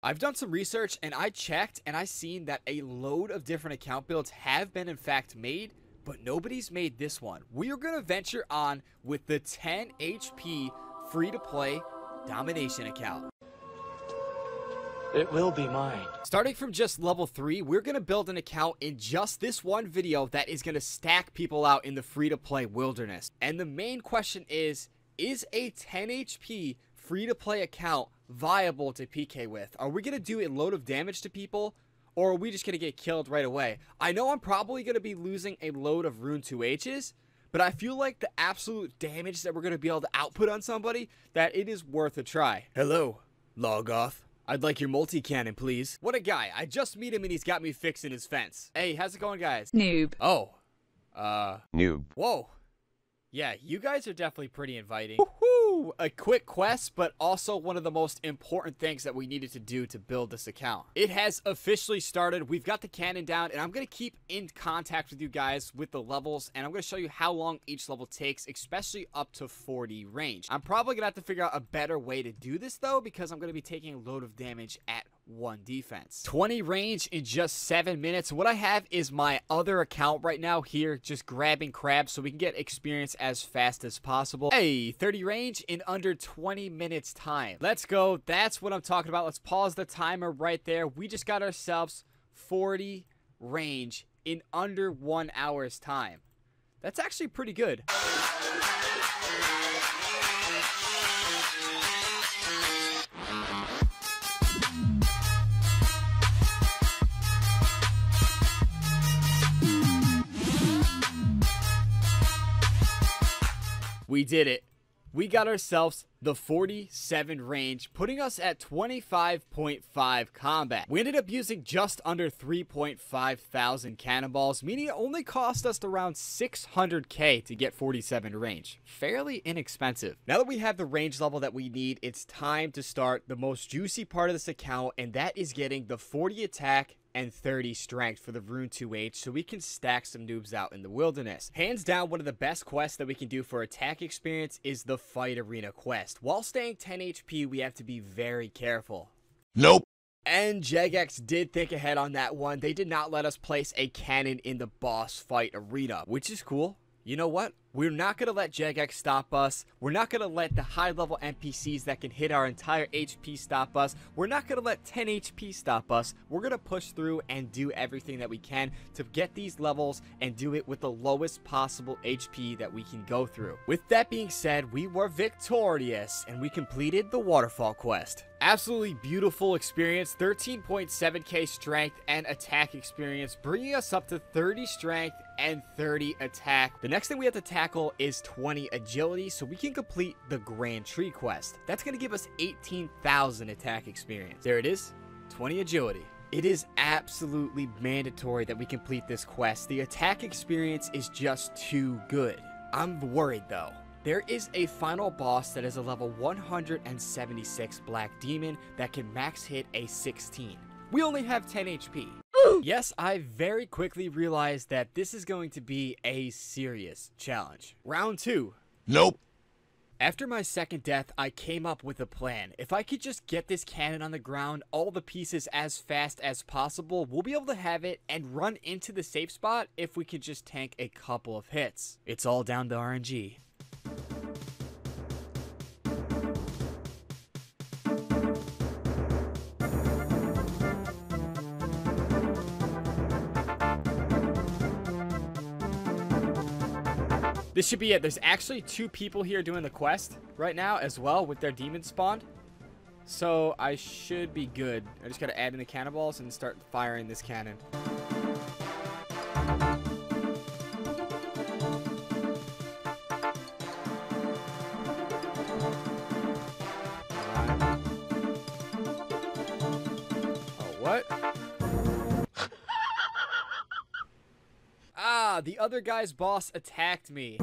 I've done some research and I checked and I seen that a load of different account builds have been in fact made, but nobody's made this one. We are going to venture on with the 10 HP free to play domination account. It will be mine. Starting from just level 3, we're going to build an account in just this one video that is going to stack people out in the free-to-play wilderness. And the main question is, is a 10 HP free-to-play account viable to PK with? Are we going to do a load of damage to people? Or are we just going to get killed right away? I know I'm probably going to be losing a load of Rune 2Hs, but I feel like the absolute damage that we're going to be able to output on somebody, that it is worth a try. Hello, Lawgof. I'd like your multi-cannon, please. What a guy. I just meet him and he's got me fixing his fence. Hey, how's it going, guys? Noob. Oh. Uh. Noob. Whoa. Yeah, you guys are definitely pretty inviting. A quick quest, but also one of the most important things that we needed to do to build this account. It has officially started. We've got the cannon down, and I'm going to keep in contact with you guys with the levels, and I'm going to show you how long each level takes, especially up to 40 range. I'm probably going to have to figure out a better way to do this, though, because I'm going to be taking a load of damage at one defense. 20 range in just 7 minutes. What I have is my other account right now here, just grabbing crabs so we can get experience as fast as possible. Hey, 30 range in under 20 minutes time. Let's go. That's what I'm talking about. Let's pause the timer right there. We just got ourselves 40 range in under 1 hour's time. That's actually pretty good. We did it. We got ourselves the 47 range, putting us at 25.5 combat. We ended up using just under 3.5 thousand cannonballs, meaning it only cost us around 600k to get 47 range. Fairly inexpensive. Now that we have the range level that we need, it's time to start the most juicy part of this account, and that is getting the 40 attack and 30 strength for the Rune 2H so we can stack some noobs out in the wilderness. Hands down, one of the best quests that we can do for attack experience is the Fight Arena quest. While staying 10 HP, we have to be very careful. Nope. And Jagex did think ahead on that one. They did not let us place a cannon in the boss fight arena, which is cool. You know what? We're not going to let Jagex stop us. We're not going to let the high level NPCs that can hit our entire HP stop us. We're not going to let 10 HP stop us. We're going to push through and do everything that we can to get these levels and do it with the lowest possible HP that we can go through. With that being said, we were victorious and we completed the waterfall quest. Absolutely beautiful experience, 13.7k strength and attack experience, bringing us up to 30 strength and 30 attack. The next thing we have to tackle is 20 agility so we can complete the Grand Tree quest. That's going to give us 18,000 attack experience. There it is, 20 agility. It is absolutely mandatory that we complete this quest. The attack experience is just too good. I'm worried though. There is a final boss that is a level 176 Black Demon that can max hit a 16. We only have 10 HP. Yes, I very quickly realized that this is going to be a serious challenge. Round 2. Nope. After my second death, I came up with a plan. If I could just get this cannon on the ground, all the pieces as fast as possible, we'll be able to have it and run into the safe spot if we could just tank a couple of hits. It's all down to RNG. This should be it. There's actually two people here doing the quest right now as well with their demon spawned. So I should be good. I just gotta add in the cannonballs and start firing this cannon. The other guy's boss attacked me.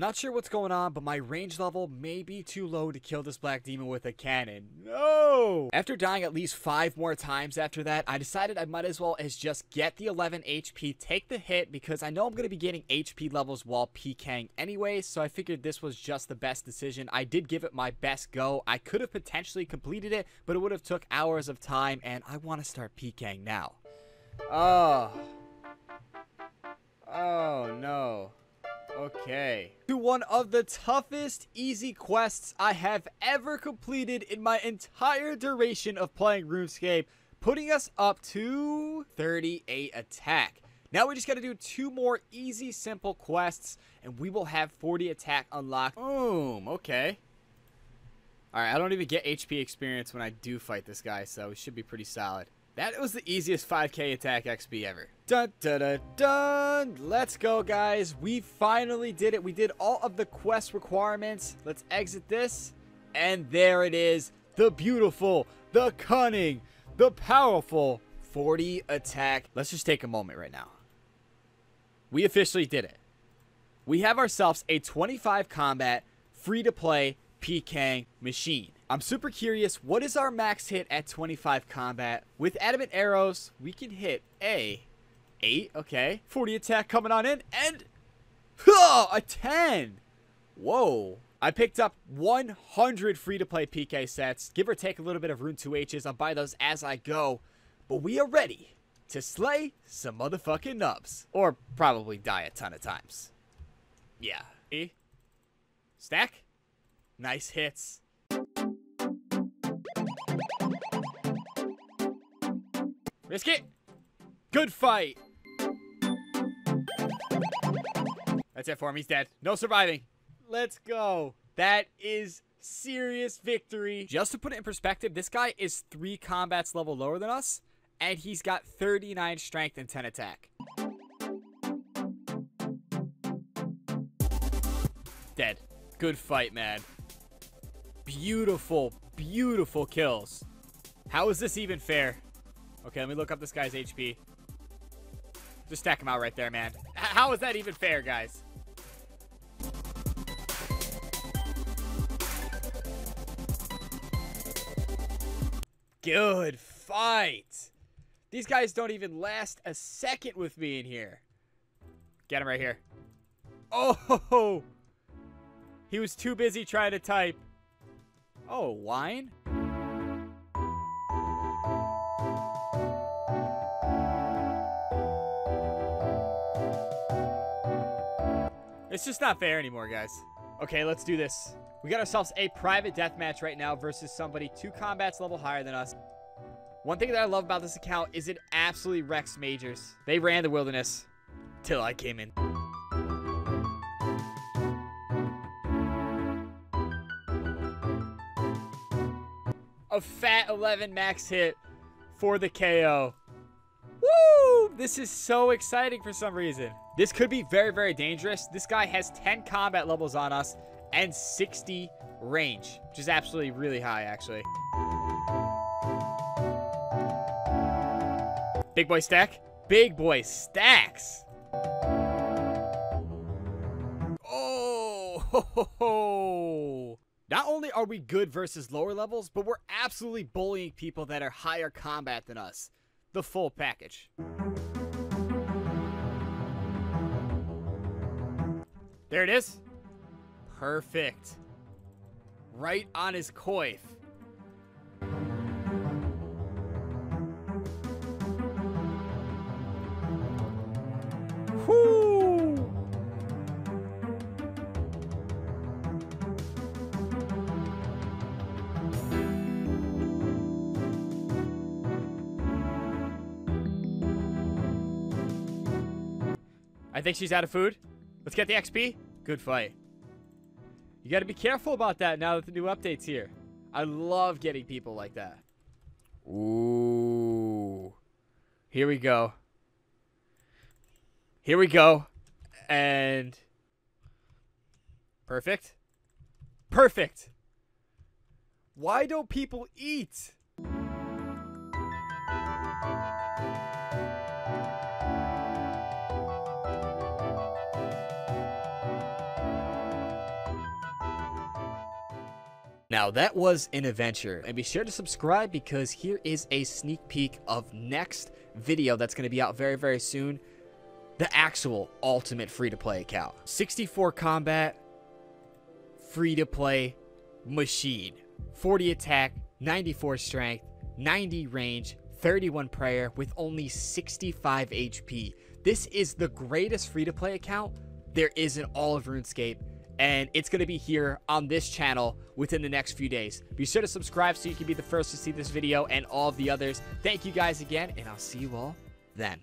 Not sure what's going on, but my range level may be too low to kill this black demon with a cannon. No! After dying at least five more times after that, I decided I might as well as just get the 11 HP, take the hit, because I know I'm going to be getting HP levels while PKing anyway, so I figured this was just the best decision. I did give it my best go. I could have potentially completed it, but it would have took hours of time, and I want to start PKing now. Oh. Oh, no. Okay. To one of the toughest easy quests I have ever completed in my entire duration of playing RuneScape, putting us up to 38 attack. Now we just got to do two more easy, simple quests, and we will have 40 attack unlocked. Boom, okay. Alright, I don't even get HP experience when I do fight this guy, so it should be pretty solid. That was the easiest 5k attack XP ever. Dun dun dun dun! Let's go, guys. We finally did it. We did all of the quest requirements. Let's exit this. And there it is. The beautiful, the cunning, the powerful 40 attack. Let's just take a moment right now. We officially did it. We have ourselves a 25 combat, free to play PKing machine. I'm super curious, what is our max hit at 25 combat? With adamant arrows, we can hit a 8, okay. 40 attack coming on in, and oh, a 10. Whoa. I picked up 100 free-to-play PK sets, give or take a little bit of Rune 2Hs. I'll buy those as I go. But we are ready to slay some motherfucking nubs. Or probably die a ton of times. Yeah. E? Stack? Nice hits. Risk it. Good fight. That's it for him. He's dead. No surviving. Let's go. That is serious victory. Just to put it in perspective, this guy is three combats level lower than us, and he's got 39 strength and 10 attack. Dead. Good fight, man beautiful, beautiful kills. How is this even fair? Okay, let me look up this guy's HP. Just stack him out right there, man. How is that even fair, guys? Good fight. These guys don't even last a second with me in here. Get him right here. Oh! He was too busy trying to type. Oh, wine? It's just not fair anymore, guys. Okay, let's do this. We got ourselves a private death match right now versus somebody two combats level higher than us. One thing that I love about this account is it absolutely wrecks majors. They ran the wilderness till I came in. a fat 11 max hit for the KO. Woo! This is so exciting for some reason. This could be very, very dangerous. This guy has 10 combat levels on us and 60 range, which is absolutely really high, actually. Big boy stack. Big boy stacks. Oh, ho, ho, ho. Not only are we good versus lower levels, but we're absolutely bullying people that are higher combat than us. The full package. There it is. Perfect. Right on his coif. I think she's out of food. Let's get the XP. Good fight. You got to be careful about that now that the new update's here. I love getting people like that. Ooh. Here we go. Here we go. And... Perfect. Perfect. Why don't people eat? Now, that was an adventure, and be sure to subscribe because here is a sneak peek of next video that's going to be out very, very soon. The actual ultimate free-to-play account. 64 combat, free-to-play machine. 40 attack, 94 strength, 90 range, 31 prayer with only 65 HP. This is the greatest free-to-play account there is in all of RuneScape and it's going to be here on this channel within the next few days. Be sure to subscribe so you can be the first to see this video and all of the others. Thank you guys again, and I'll see you all then.